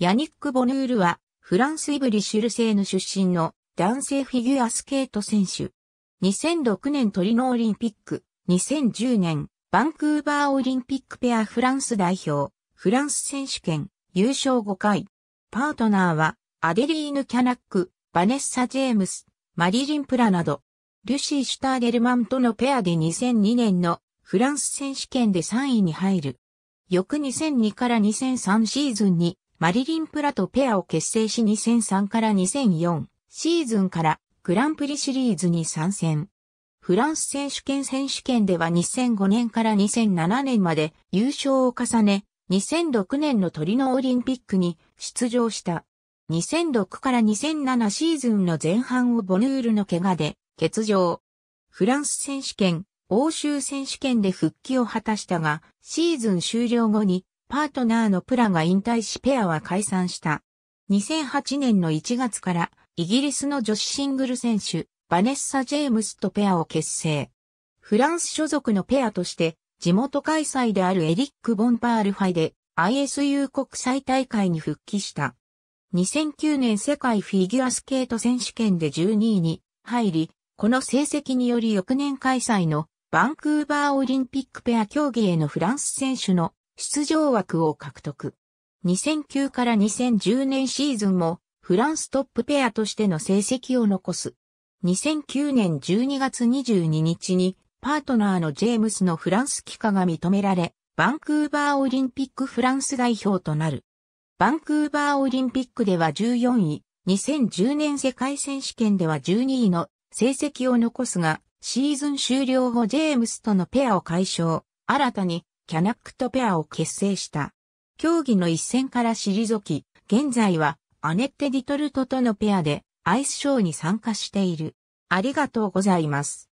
ヤニック・ボヌールは、フランス・イブリ・シュルセーヌ出身の男性フィギュアスケート選手。2006年トリノオリンピック、2010年、バンクーバーオリンピックペアフランス代表、フランス選手権、優勝5回。パートナーは、アデリーヌ・キャナック、バネッサ・ジェームス、マリリン・プラなど、ルシー・シュターゲルマンとのペアで2002年のフランス選手権で3位に入る。翌2002から2003シーズンにマリリン・プラとペアを結成し2003から2004シーズンからグランプリシリーズに参戦。フランス選手権選手権では2005年から2007年まで優勝を重ね、2006年のトリノオリンピックに出場した。2006から2007シーズンの前半をボヌールの怪我で欠場。フランス選手権、欧州選手権で復帰を果たしたが、シーズン終了後にパートナーのプラが引退しペアは解散した。2008年の1月からイギリスの女子シングル選手、バネッサ・ジェームスとペアを結成。フランス所属のペアとして地元開催であるエリック・ボンパールファイで ISU 国際大会に復帰した。2009年世界フィギュアスケート選手権で12位に入り、この成績により翌年開催のバンクーバーオリンピックペア競技へのフランス選手の出場枠を獲得。2009から2010年シーズンもフランストップペアとしての成績を残す。2009年12月22日にパートナーのジェームスのフランス帰化が認められ、バンクーバーオリンピックフランス代表となる。バンクーバーオリンピックでは14位、2010年世界選手権では12位の成績を残すが、シーズン終了後ジェームスとのペアを解消、新たにキャナックとペアを結成した。競技の一戦から退き、現在はアネッテ・ディトルトとのペアでアイスショーに参加している。ありがとうございます。